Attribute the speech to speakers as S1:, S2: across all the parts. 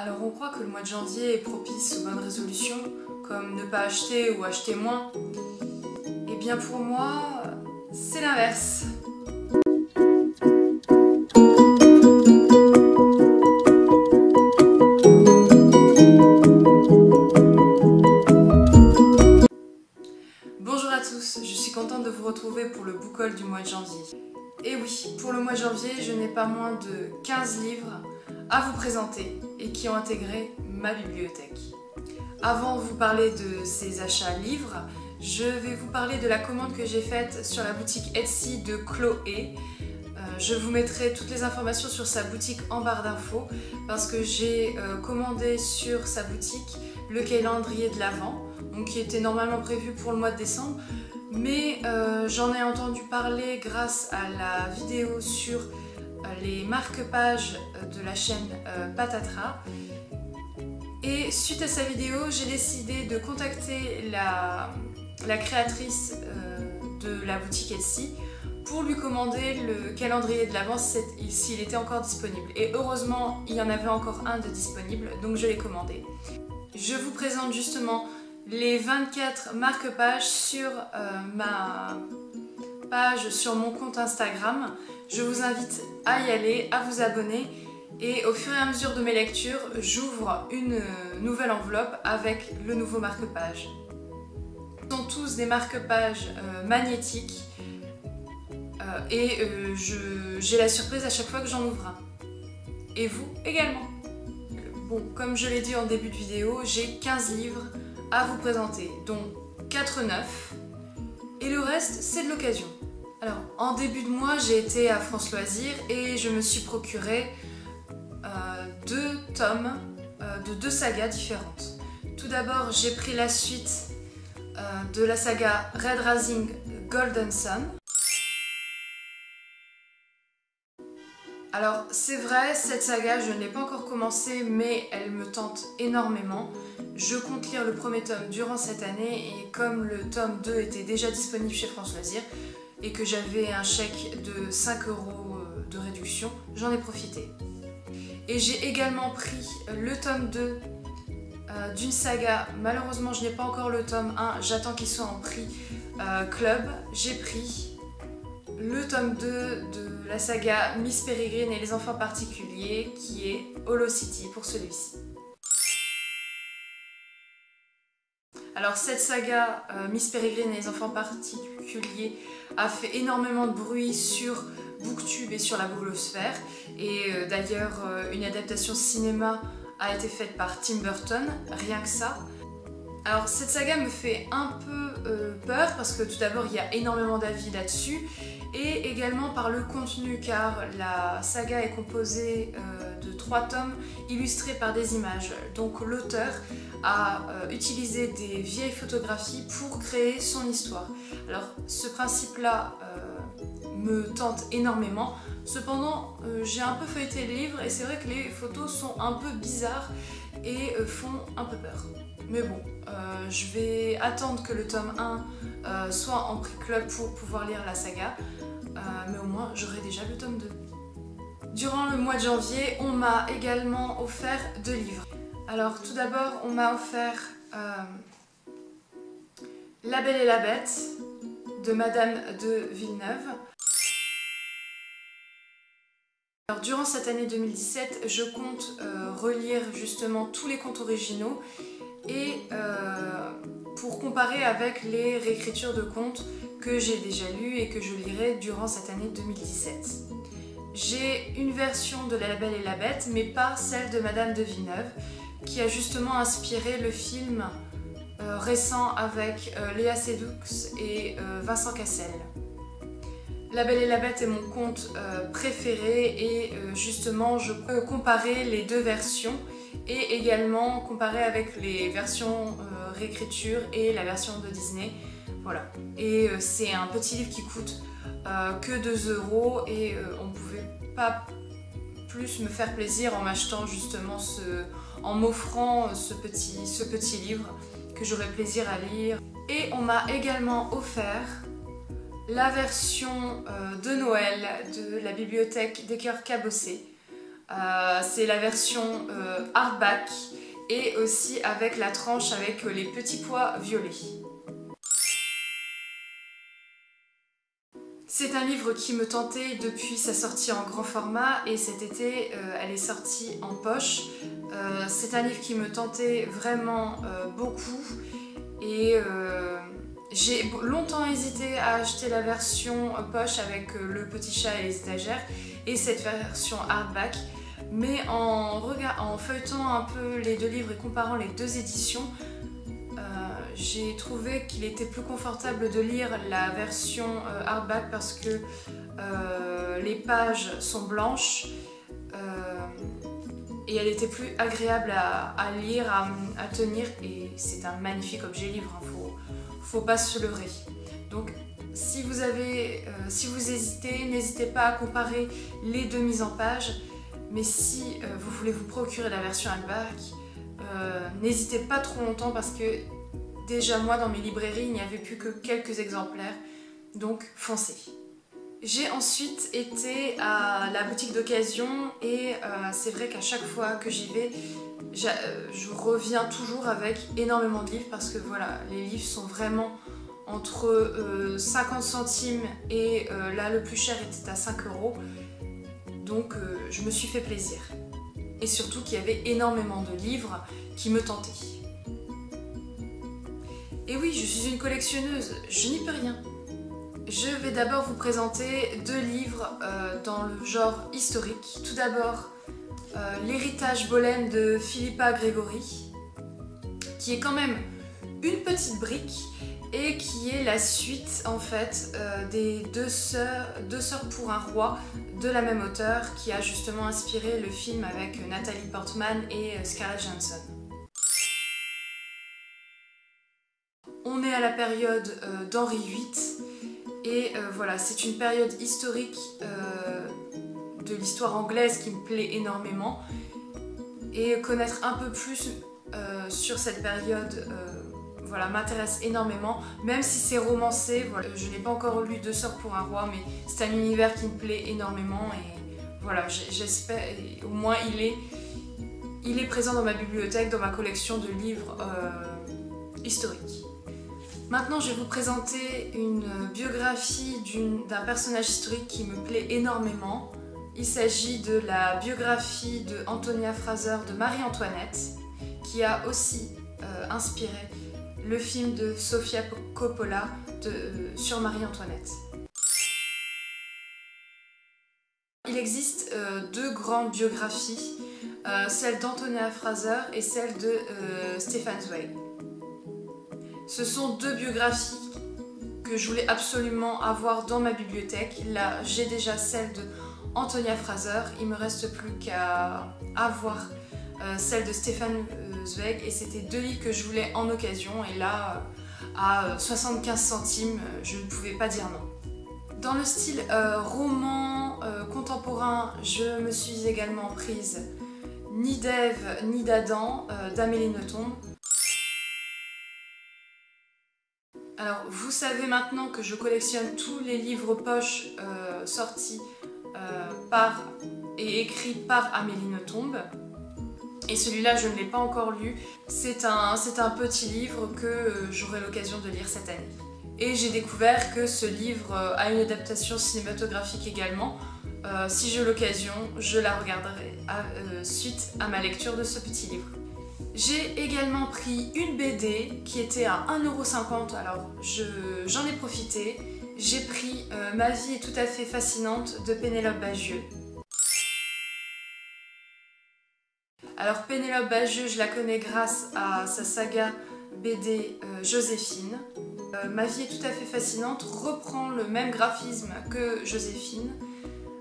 S1: Alors on croit que le mois de janvier est propice aux bonnes résolutions, comme ne pas acheter ou acheter moins. Eh bien pour moi, c'est l'inverse. Bonjour à tous, je suis contente de vous retrouver pour le book haul du mois de janvier. Et oui, pour le mois de janvier, je n'ai pas moins de 15 livres à vous présenter et qui ont intégré ma bibliothèque. Avant de vous parler de ces achats livres, je vais vous parler de la commande que j'ai faite sur la boutique Etsy de Chloé. Euh, je vous mettrai toutes les informations sur sa boutique en barre d'infos parce que j'ai euh, commandé sur sa boutique le calendrier de l'Avent, donc qui était normalement prévu pour le mois de décembre, mais euh, j'en ai entendu parler grâce à la vidéo sur les marque-pages de la chaîne Patatra. Et suite à sa vidéo, j'ai décidé de contacter la, créatrice de la boutique Etsy pour lui commander le calendrier de l'avance s'il était encore disponible. Et heureusement, il y en avait encore un de disponible, donc je l'ai commandé. Je vous présente justement les 24 marque-pages sur euh, ma page sur mon compte Instagram. Je vous invite à y aller, à vous abonner et au fur et à mesure de mes lectures, j'ouvre une nouvelle enveloppe avec le nouveau marque-page. Ce sont tous des marque-pages euh, magnétiques euh, et j'ai la surprise à chaque fois que j'en ouvre un. Et vous également. Bon, comme je l'ai dit en début de vidéo, j'ai 15 livres à vous présenter, dont 4 neufs, et le reste, c'est de l'occasion. Alors, en début de mois, j'ai été à France Loisirs et je me suis procuré euh, deux tomes euh, de deux sagas différentes. Tout d'abord, j'ai pris la suite euh, de la saga Red Rising Golden Sun, Alors c'est vrai, cette saga, je ne l'ai pas encore commencée, mais elle me tente énormément. Je compte lire le premier tome durant cette année et comme le tome 2 était déjà disponible chez France Loisirs et que j'avais un chèque de 5 euros euh, de réduction, j'en ai profité. Et j'ai également pris le tome 2 euh, d'une saga. Malheureusement, je n'ai pas encore le tome 1, j'attends qu'il soit en prix euh, club. J'ai pris le tome 2 de la saga Miss Peregrine et les enfants particuliers qui est Holo City pour celui-ci. Alors cette saga euh, Miss Peregrine et les enfants particuliers a fait énormément de bruit sur Booktube et sur la Googlosphère et euh, d'ailleurs euh, une adaptation cinéma a été faite par Tim Burton, rien que ça. Alors cette saga me fait un peu peur parce que tout d'abord il y a énormément d'avis là-dessus et également par le contenu car la saga est composée trois tomes illustrés par des images. Donc l'auteur a euh, utilisé des vieilles photographies pour créer son histoire. Alors ce principe-là euh, me tente énormément. Cependant, j'ai un peu feuilleté le livre et c'est vrai que les photos sont un peu bizarres et font un peu peur. Mais bon, je vais attendre que le tome 1 soit en prix club pour pouvoir lire la saga. Euh, mais au moins j'aurai déjà le tome 2. Durant le mois de janvier, on m'a également offert deux livres. Alors tout d'abord, on m'a offert euh, La Belle et la Bête de Madame de Villeneuve. Alors, durant cette année 2017, je compte euh, relire justement tous les contes originaux et pour comparer avec les réécritures de contes que j'ai déjà lu et que je lirai durant cette année 2017. J'ai une version de La Belle et la Bête, mais pas celle de Madame de Villeneuve, qui a justement inspiré le film euh, récent avec euh, Léa Seydoux et euh, Vincent Cassel. La Belle et la Bête est mon conte préféré et justement je peux comparer les deux versions et également comparer avec les versions réécriture et la version de Disney voilà. Et c'est un petit livre qui coûte que 2 euros et on pas plus me faire plaisir en m'achetant justement ce, en m'offrant ce petit, ce petit livre que j'aurais plaisir à lire. Et on m'a également offert la version de Noël de la bibliothèque des cœurs cabossés. c'est la version hardback et aussi avec la tranche avec les petits pois violets. C'est un livre qui me tentait depuis sa sortie en grand format et cet été euh, elle est sortie en poche. Euh, c'est un livre qui me tentait vraiment euh, beaucoup et j'ai longtemps hésité à acheter la version poche avec le petit chat et les étagères et cette version hardback mais en, feuilletant un peu les deux livres et comparant les deux éditions, j'ai trouvé qu'il était plus confortable de lire la version euh, hardback parce que euh, les pages sont blanches et elle était plus agréable à, lire, à, tenir et c'est un magnifique objet livre, hein, faut, faut pas se leurrer. Donc si vous, avez, si vous hésitez, n'hésitez pas à comparer les deux mises en page mais si euh, vous voulez vous procurer la version hardback, euh, n'hésitez pas trop longtemps parce que déjà moi dans mes librairies il n'y avait plus que quelques exemplaires, donc foncez. J'ai ensuite été à la boutique d'occasion et euh, c'est vrai qu'à chaque fois que j'y vais, je reviens toujours avec énormément de livres parce que voilà, les livres sont vraiment entre 50 centimes et là le plus cher était à 5 euros donc euh, je me suis fait plaisir. Et surtout qu'il y avait énormément de livres qui me tentaient. Et oui, je suis une collectionneuse, je n'y peux rien. Je vais d'abord vous présenter deux livres euh, dans le genre historique. Tout d'abord, euh, L'héritage Bolène de Philippa Grégory, qui est quand même une petite brique, et qui est la suite en fait euh, des deux sœurs, pour un roi de la même auteur qui a justement inspiré le film avec Nathalie Portman et Scarlett Johansson. À la période euh, d'Henri VIII et voilà, c'est une période historique de l'histoire anglaise qui me plaît énormément et connaître un peu plus sur cette période voilà, m'intéresse énormément, même si c'est romancé. Je n'ai pas encore lu Deux sœurs pour un roi, mais c'est un univers qui me plaît énormément et voilà, j'espère, au moins il est, il est présent dans ma bibliothèque, dans ma collection de livres euh, historiques. Maintenant, je vais vous présenter une biographie d'un personnage historique qui me plaît énormément. Il s'agit de la biographie de Antonia Fraser de Marie-Antoinette, qui a aussi euh, inspiré le film de Sofia Coppola euh, sur Marie-Antoinette. Il existe euh, deux grandes biographies, celle d'Antonia Fraser et celle de Stefan Zweig. Ce sont deux biographies que je voulais absolument avoir dans ma bibliothèque. Là, j'ai déjà celle de Antonia Fraser. Il me reste plus qu'à avoir celle de Stéphane et c'était deux livres que je voulais en occasion et là à 75 centimes je ne pouvais pas dire non. Dans le style euh, roman euh, contemporain, je me suis également prise Ni d'Ève ni d'Adam euh, d'Amélie Nothomb. Alors vous savez maintenant que je collectionne tous les livres poches sortis par et écrits par Amélie Nothomb. Et celui-là, je ne l'ai pas encore lu. C'est un, un petit livre que euh, j'aurai l'occasion de lire cette année. Et j'ai découvert que ce livre euh, a une adaptation cinématographique également. Euh, si j'ai l'occasion, je la regarderai suite à ma lecture de ce petit livre. J'ai également pris une BD qui était à 1,50€, alors j'en ai profité. J'ai pris Ma vie est tout à fait fascinante de Pénélope Bagieux. Alors Pénélope Bagieux, je la connais grâce à sa saga BD euh, Joséphine. Euh, ma vie est tout à fait fascinante, reprend le même graphisme que Joséphine,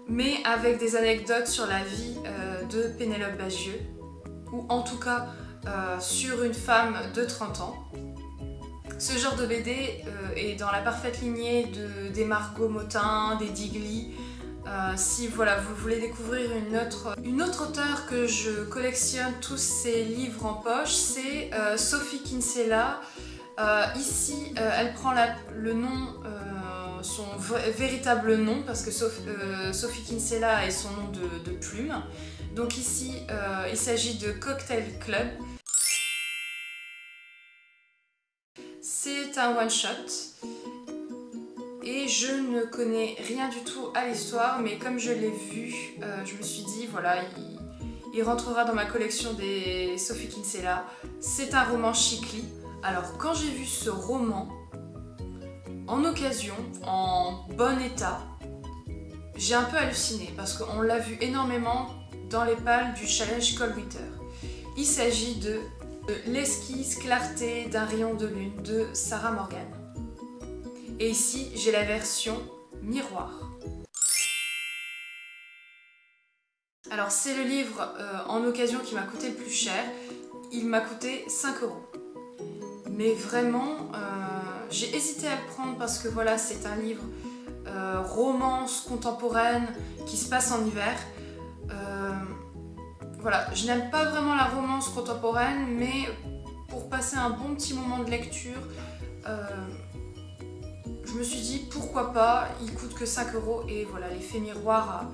S1: mais avec des anecdotes sur la vie euh, de Pénélope Bagieux, ou en tout cas sur une femme de 30 ans. Ce genre de BD est dans la parfaite lignée de, des Margot Motin, des Digli, euh, si voilà, vous voulez découvrir une autre, une autre auteure que je collectionne tous ses livres en poche, c'est euh, Sophie Kinsella. Euh, ici, elle prend le nom, son véritable nom, parce que Sophie Kinsella est son nom de, plume. Donc ici, euh, il s'agit de Cocktail Club. C'est un one-shot. Et je ne connais rien du tout à l'histoire, mais comme je l'ai vu, euh, je me suis dit, voilà, il, rentrera dans ma collection des Sophie Kinsella. C'est un roman chicli. Alors quand j'ai vu ce roman, en occasion, en bon état, j'ai un peu halluciné parce qu'on l'a vu énormément dans les pales du challenge Cold Il s'agit de, L'esquisse clarté d'un rayon de lune de Sarah Morgan. Et ici, j'ai la version miroir. Alors c'est le livre euh, en occasion qui m'a coûté le plus cher. Il m'a coûté 5 euros. Mais vraiment, euh, j'ai hésité à le prendre parce que voilà, c'est un livre euh, romance contemporaine qui se passe en hiver. Euh, voilà, je n'aime pas vraiment la romance contemporaine, mais pour passer un bon petit moment de lecture, euh, je me suis dit pourquoi pas, il coûte que 5 euros et voilà, l'effet miroir.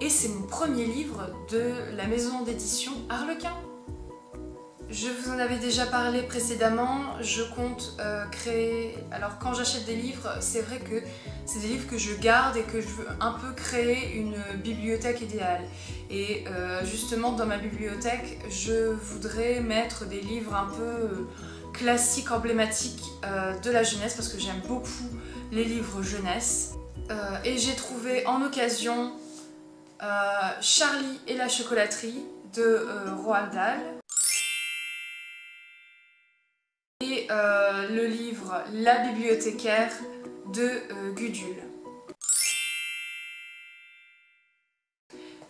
S1: Et c'est mon premier livre de la maison d'édition Harlequin. Je vous en avais déjà parlé précédemment, je compte euh, créer... Alors quand j'achète des livres, c'est vrai que c'est des livres que je garde et que je veux un peu créer une bibliothèque idéale. Et euh, justement dans ma bibliothèque, je voudrais mettre des livres un peu euh, classiques, emblématiques de la jeunesse parce que j'aime beaucoup les livres jeunesse. et j'ai trouvé en occasion Charlie et la chocolaterie de Roald Dahl euh, le livre La bibliothécaire de euh, Gudule.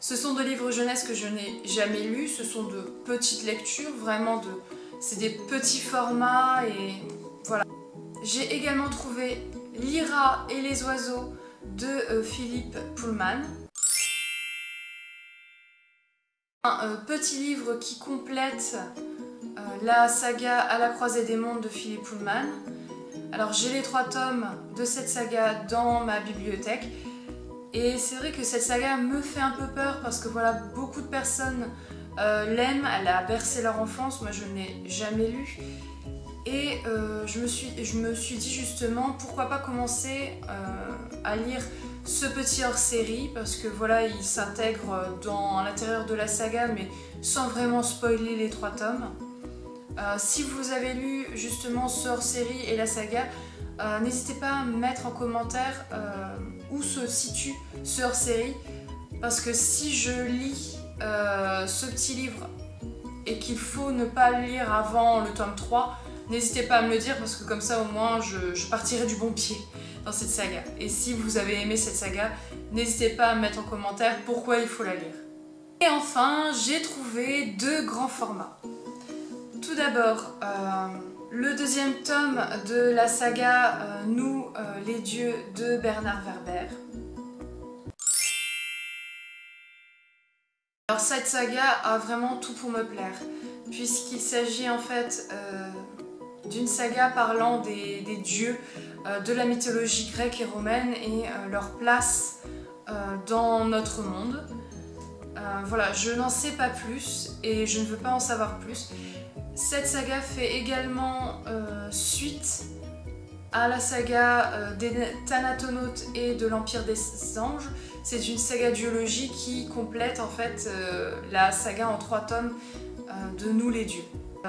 S1: Ce sont deux livres jeunesse que je n'ai jamais lus, ce sont de petites lectures, vraiment de... C'est des petits formats et voilà. J'ai également trouvé L'Ira et les oiseaux de euh, Philippe Pullman. Un petit livre qui complète la saga À la croisée des mondes de Philippe Pullman. Alors j'ai les trois tomes de cette saga dans ma bibliothèque et c'est vrai que cette saga me fait un peu peur parce que voilà, beaucoup de personnes euh, l'aiment, elle a bercé leur enfance, moi je n'ai jamais lu. Et euh, je, me suis, je me suis dit justement pourquoi pas commencer à lire ce petit hors-série parce que voilà, il s'intègre dans l'intérieur de la saga mais sans vraiment spoiler les trois tomes. Euh, si vous avez lu justement ce hors-série et la saga, euh, n'hésitez pas à me mettre en commentaire euh, où se situe ce hors-série parce que si je lis ce petit livre et qu'il faut ne pas le lire avant le tome 3, n'hésitez pas à me le dire parce que comme ça au moins je, je, partirai du bon pied dans cette saga. Et si vous avez aimé cette saga, n'hésitez pas à me mettre en commentaire pourquoi il faut la lire. Et enfin, j'ai trouvé deux grands formats. Tout d'abord, euh, le deuxième tome de la saga euh, Nous, euh, les dieux de Bernard Werber. Alors cette saga a vraiment tout pour me plaire, puisqu'il s'agit en fait d'une saga parlant des, des dieux de la mythologie grecque et romaine et leur place dans notre monde. voilà, je n'en sais pas plus et je ne veux pas en savoir plus. Cette saga fait également euh, suite à la saga euh, des Thanatonautes et de l'Empire des Anges. C'est une saga duologie qui complète en fait euh, la saga en trois tomes de Nous les dieux.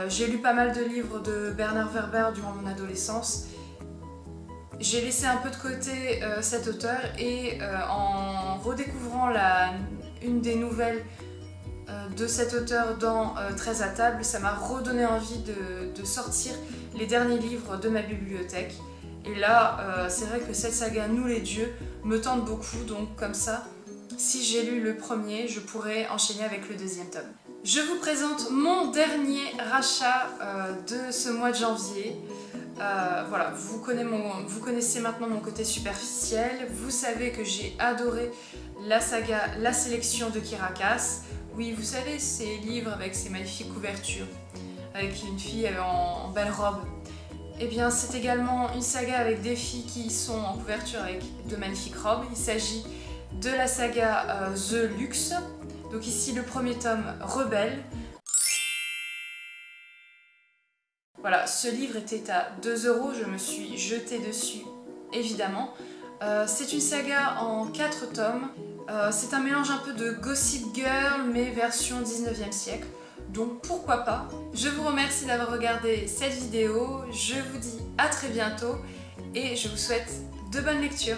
S1: J'ai lu pas mal de livres de Bernard Werber durant mon adolescence. J'ai laissé un peu de côté cet auteur et en redécouvrant une des nouvelles de cet auteur dans 13 euh, à table, ça m'a redonné envie de, sortir les derniers livres de ma bibliothèque. Et là, euh, c'est vrai que cette saga Nous les dieux me tente beaucoup, donc comme ça, si j'ai lu le premier, je pourrais enchaîner avec le deuxième tome. Je vous présente mon dernier rachat de ce mois de janvier. voilà, vous, vous, connaissez maintenant mon côté superficiel. Vous savez que j'ai adoré la saga La sélection de Kirakas. Oui, vous savez, ces livres avec ces magnifiques couvertures, avec une fille en, belle robe. Eh bien, c'est également une saga avec des filles qui sont en couverture avec de magnifiques robes. Il s'agit de la saga euh, The Luxe, Donc ici le premier tome, Rebelle. Voilà, ce livre était à 2 euros, je me suis jetée dessus évidemment. Euh, c'est une saga en 4 tomes. Euh, c'est un mélange un peu de Gossip Girl mais version 19e siècle. Donc pourquoi pas? Je vous remercie d'avoir regardé cette vidéo. Je vous dis à très bientôt et je vous souhaite de bonnes lectures.